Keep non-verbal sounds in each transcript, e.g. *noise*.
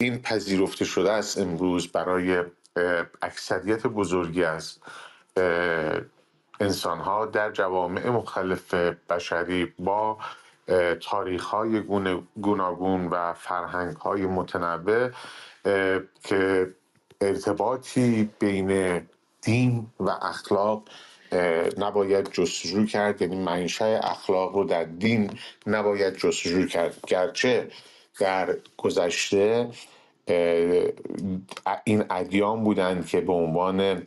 این پذیرفته شده است امروز برای اکثریت بزرگی از انسان ها در جوامع مختلف بشری با تاریخ های گوناگون و فرهنگ های متنوع که ارتباطی بین دین و اخلاق نباید جستجو کرد. یعنی منشأ اخلاق رو در دین نباید جستجو کرد. گرچه در گذشته این ادیان بودند که به عنوان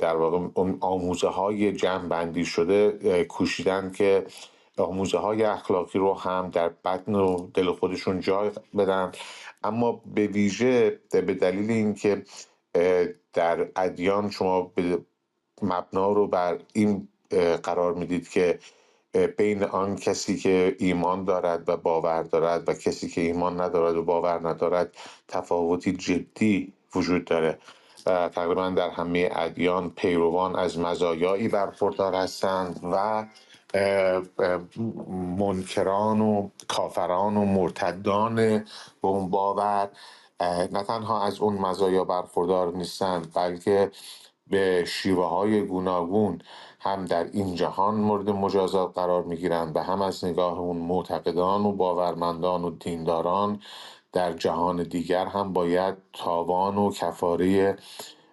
در واقع آموزه های جمع بندی شده کوشیدن که آموزه های اخلاقی رو هم در بدن و دل خودشون جای بدن. اما به ویژه به دلیل اینکه در ادیان شما مبنا رو بر این قرار می‌دید که بین آن کسی که ایمان دارد و باور دارد و کسی که ایمان ندارد و باور ندارد تفاوتی جدی وجود داره. و تقریبا در همه ادیان پیروان از مزایایی برخوردار هستند و منکران و کافران و مرتدان به اون باور نه تنها از اون مزایا برخوردار نیستند بلکه به شیوه های گوناگون هم در این جهان مورد مجازات قرار می گیرند و هم از نگاه اون معتقدان و باورمندان و دینداران در جهان دیگر هم باید تاوان و کفاره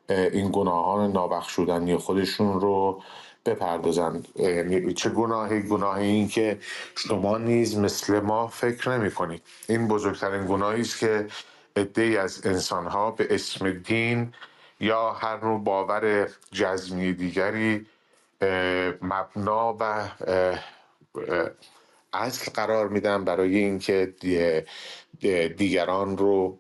این گناهان نابخشودنی خودشون رو بپردازند. یعنی چه گناهی؟ گناه این که شما نیز مثل ما فکر نمی کنید این بزرگترین گناهی است که عده از انسانها به اسم دین یا هر نوع باور جزمی دیگری مبنا و اصل قرار میدن برای اینکه دیگران رو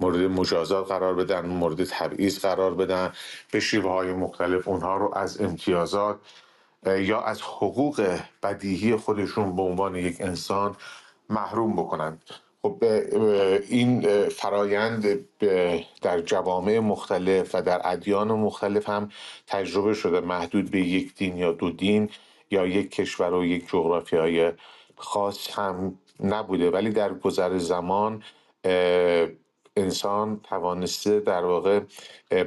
مورد مجازات قرار بدن مورد تبعیض قرار بدن به شیوه های مختلف اونها رو از امتیازات یا از حقوق بدیهی خودشون به عنوان یک انسان محروم بکنند خب این فرایند در جوامع مختلف و در ادیان مختلف هم تجربه شده محدود به یک دین یا دو دین یا یک کشور و یک جغرافی های خاص هم نبوده. ولی در گذر زمان انسان توانسته در واقع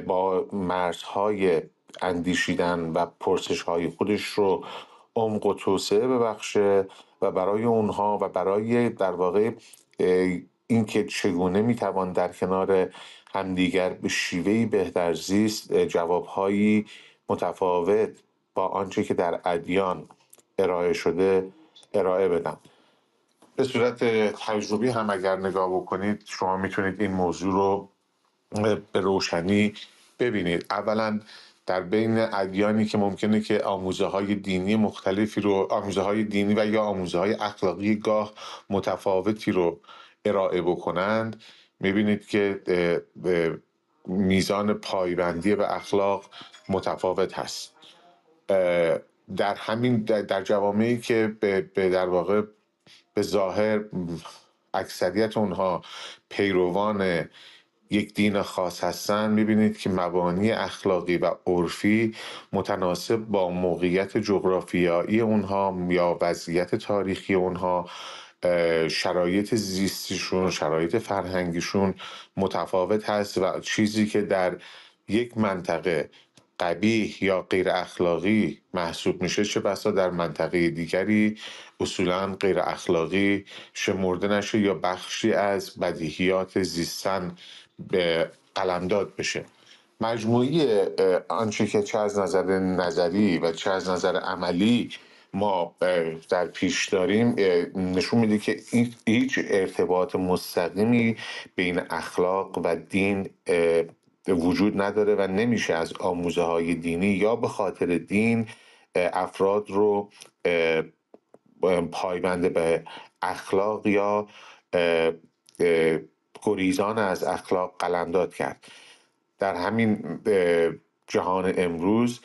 با مرزهای اندیشیدن و پرسش های خودش رو عمق و توسعه ببخشه و برای اونها و برای در واقع اینکه چگونه می‌توان در کنار همدیگر به شیوهی بهتر زیست جوابهایی متفاوت با آنچه که در ادیان ارائه شده ارائه بدم. به صورت تجربی هم اگر نگاه بکنید شما می‌تونید این موضوع رو به روشنی ببینید. اولا در بین ادیانی که ممکنه که آموزه های دینی مختلفی رو آموزه های دینی و یا آموزه های اخلاقی گاه متفاوتی رو ارائه بکنند می‌بینید که میزان پایبندی به اخلاق متفاوت هست. در همین در جوامعی که به در واقع به ظاهر اکثریت اونها پیروان یک دین خاص هستن. می‌بینید که مبانی اخلاقی و عرفی متناسب با موقعیت جغرافیایی اونها یا وضعیت تاریخی اونها شرایط زیستیشون شرایط فرهنگیشون متفاوت هست و چیزی که در یک منطقه قبیح یا غیر اخلاقی محسوب میشه چه بسا در منطقه دیگری اصولا غیر اخلاقی شمرده نشه یا بخشی از بدیهیات زیستن به قلمداد بشه. مجموعی آنچه که چه از نظر نظری و چه از نظر عملی ما در پیش داریم نشون میده که هیچ ارتباط مستقیمی بین اخلاق و دین وجود نداره و نمیشه از آموزه های دینی یا به خاطر دین افراد رو پایبنده به اخلاق یا گریزان از اخلاق قلمداد کرد. در همین جهان امروز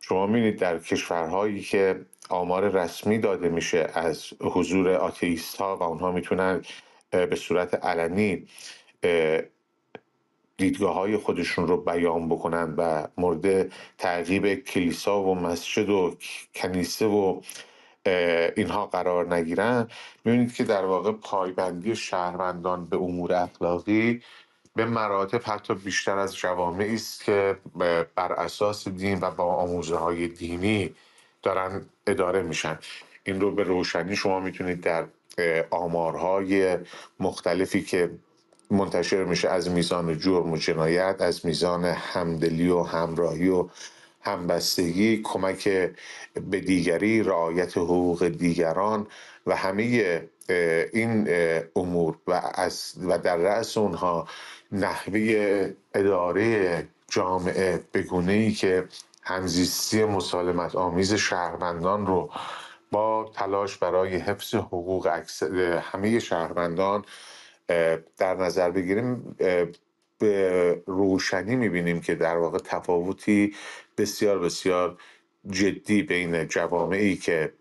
شما می‌بینید در کشورهایی که آمار رسمی داده میشه از حضور آتیست ها و اونها می‌تونن به صورت علنی دیدگاه های خودشون رو بیان بکنن و مورد تعقیب کلیسا و مسجد و کنیسه و اینها قرار نگیرن. می‌بینید که در واقع پایبندی شهروندان به امور اخلاقی به مراتب حتی بیشتر از جوامعی است که بر اساس دین و با آموزه های دینی دارن اداره میشن. این رو به روشنی شما می‌تونید در آمارهای مختلفی که منتشر میشه از میزان جرم و جنایت از میزان همدلی و همراهی و همبستگی کمک به دیگری رعایت حقوق دیگران و همه این امور و, از و در رأس اونها نحوه اداره جامعه بگونه ای که همزیستی مسالمت آمیز شهروندان رو با تلاش برای حفظ حقوق همه شهروندان در نظر بگیریم به روشنی می‌بینیم که در واقع تفاوتی بسیار بسیار جدی بین جوامعی که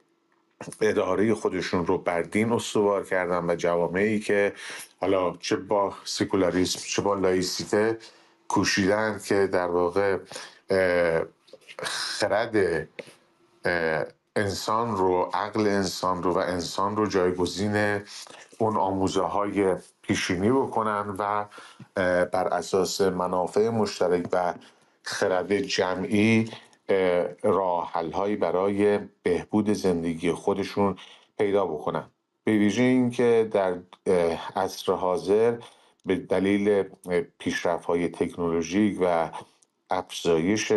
اداره خودشون رو بر دین استوار کردن و جوامعی که حالا چه با سکولاریسم چه با لایسیته کوشیدن که در واقع خرد انسان رو عقل انسان رو و انسان رو جایگزین اون آموزه های پیشینی بکنن و بر اساس منافع مشترک و خرد جمعی راه هایی برای بهبود زندگی خودشون پیدا بکنن. به ویژه اینکه در عصر حاضر به دلیل پیشرفت های تکنولوژیک و افزایش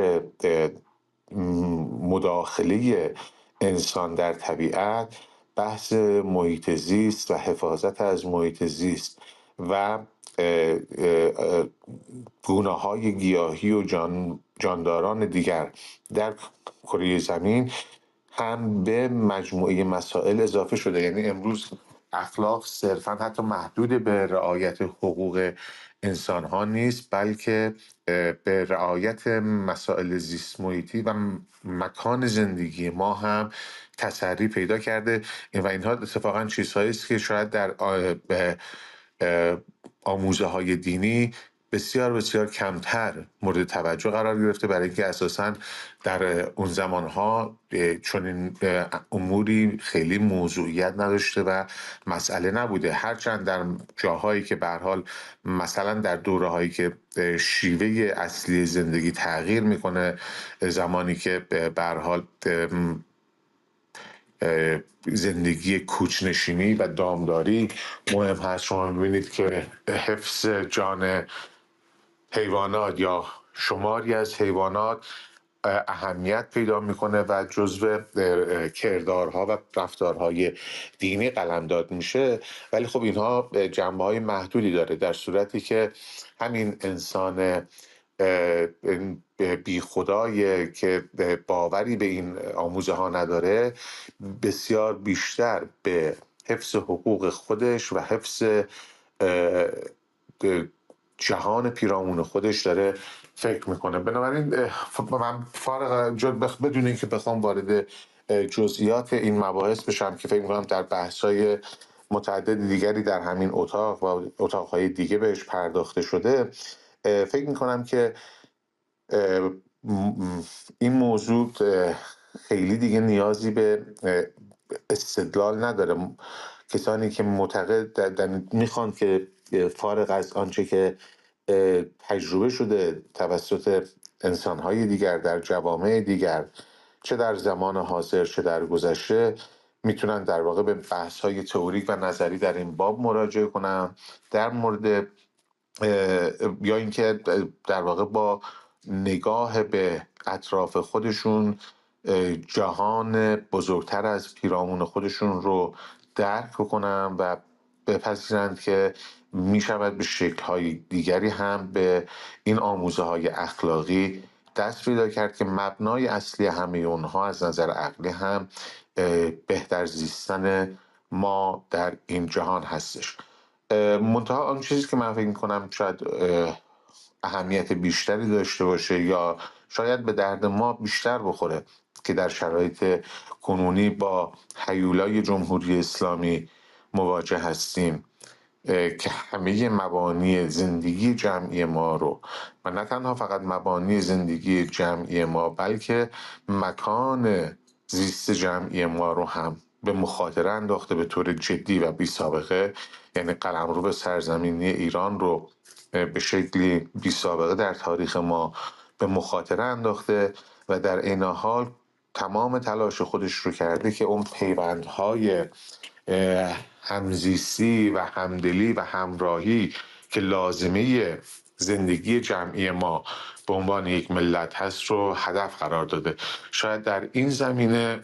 مداخله انسان در طبیعت بحث محیط زیست و حفاظت از محیط زیست و گونه های گیاهی و جان جانداران دیگر در کره زمین هم به مجموعه مسائل اضافه شده. یعنی امروز اخلاق صرفا حتی محدود به رعایت حقوق انسان ها نیست بلکه به رعایت مسائل زیست محیطی و مکان زندگی ما هم تسری پیدا کرده. و اینها اتفاقا چیزهایی است که شاید در آموزه های دینی بسیار بسیار کمتر مورد توجه قرار گرفته برای اینکه اساسا در اون زمان ها چون این اموری خیلی موضوعیت نداشته و مسئله نبوده. هرچند در جاهایی که به حال مثلا در دوره هایی که شیوه اصلی زندگی تغییر می‌کنه زمانی که به حال زندگی کوچنشینی و دامداری مهم هست. شما می‌بینید که حفظ جان حیوانات یا شماری از حیوانات اهمیت پیدا می‌کنه و جزو کردارها و رفتارهای دینی قلمداد میشه. ولی خب اینها جنبه های محدودی داره در صورتی که همین انسان بی خدای که باوری به این آموزه ها نداره بسیار بیشتر به حفظ حقوق خودش و حفظ جهان پیرامون خودش داره فکر می‌کنه. بنابراین من فارغ بدون اینکه بخوام وارد جزئیات این مباحث بشم که فکر می‌کنم در بحثای متعدد دیگری در همین اتاق و اتاقهای دیگه بهش پرداخته شده فکر می‌کنم که این موضوع خیلی دیگه نیازی به استدلال نداره. کسانی که معتقد می‌خوان که فارغ از آنچه که تجربه شده توسط انسانهای دیگر در جوامع دیگر چه در زمان حاضر چه در گذشته می‌تونن در واقع به بحث های تئوریک و نظری در این باب مراجعه کنن. در مورد یا اینکه در واقع با نگاه به اطراف خودشون جهان بزرگتر از پیرامون خودشون رو درک کنن و بپذیرند که می شود به شکل دیگری هم به این آموزه های اخلاقی دست پیدا کرد که مبنای اصلی همه اونها از نظر عقلی هم بهتر زیستن ما در این جهان هستش. منتها آن چیزی که من فکر کنم شاید اهمیت بیشتری داشته باشه یا شاید به درد ما بیشتر بخوره که در شرایط کنونی با حیولای جمهوری اسلامی مواجه هستیم. که همه مبانی زندگی جمعی ما رو و نه تنها فقط مبانی زندگی جمعی ما بلکه مکان زیست جمعی ما رو هم به مخاطره انداخته به طور جدی و بی سابقه. یعنی قلمرو به سرزمینی ایران رو به شکلی بی سابقه در تاریخ ما به مخاطره انداخته و در این حال تمام تلاش خودش رو کرده که اون پیوندهای همزیستی و همدلی و همراهی که لازمه زندگی جمعی ما به عنوان یک ملت هست رو هدف قرار داده. شاید در این زمینه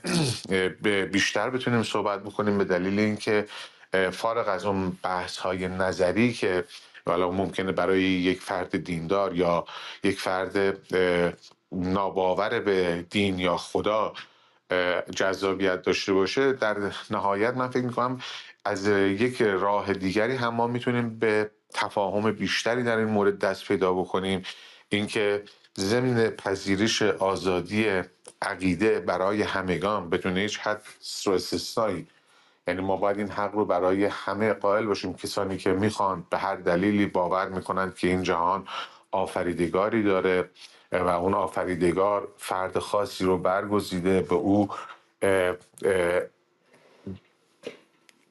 *clears throat* بیشتر بتونیم صحبت بکنیم به دلیل اینکه فارغ از اون بحث های نظری که حالا ممکنه برای یک فرد دیندار یا یک فرد ناباور به دین یا خدا جذابیت داشته باشه در نهایت من فکر می‌کنم از یک راه دیگری هم ما می‌تونیم به تفاهم بیشتری در این مورد دست پیدا بکنیم. اینکه ضمن پذیرش آزادی عقیده برای همگان بدون هیچ حد و استثنایی یعنی ما باید این حق رو برای همه قائل باشیم. کسانی که می‌خوان به هر دلیلی باور می‌کنند که این جهان آفریدگاری داره و اون آفریدگار فرد خاصی رو برگزیده به او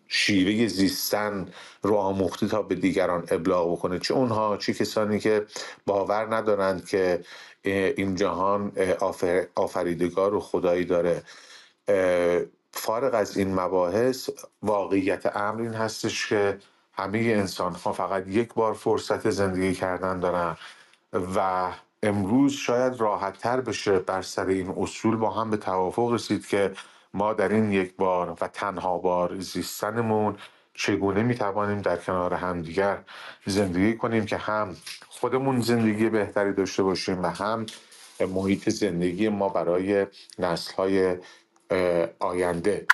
شیوه زیستن رو آموخته تا به دیگران ابلاغ بکنه. چه اونها چه کسانی که باور ندارند که این جهان آفریدگار و خدایی داره. فارغ از این مباحث واقعیت امر این هستش که همه انسان ها فقط یک بار فرصت زندگی کردن دارن. و امروز شاید راحت تر بشه بر سر این اصول با هم به توافق رسید که ما در این یک بار و تنها بار زیستنمون چگونه می‌توانیم در کنار همدیگر زندگی کنیم که هم خودمون زندگی بهتری داشته باشیم و هم محیط زندگی ما برای نسل های آینده.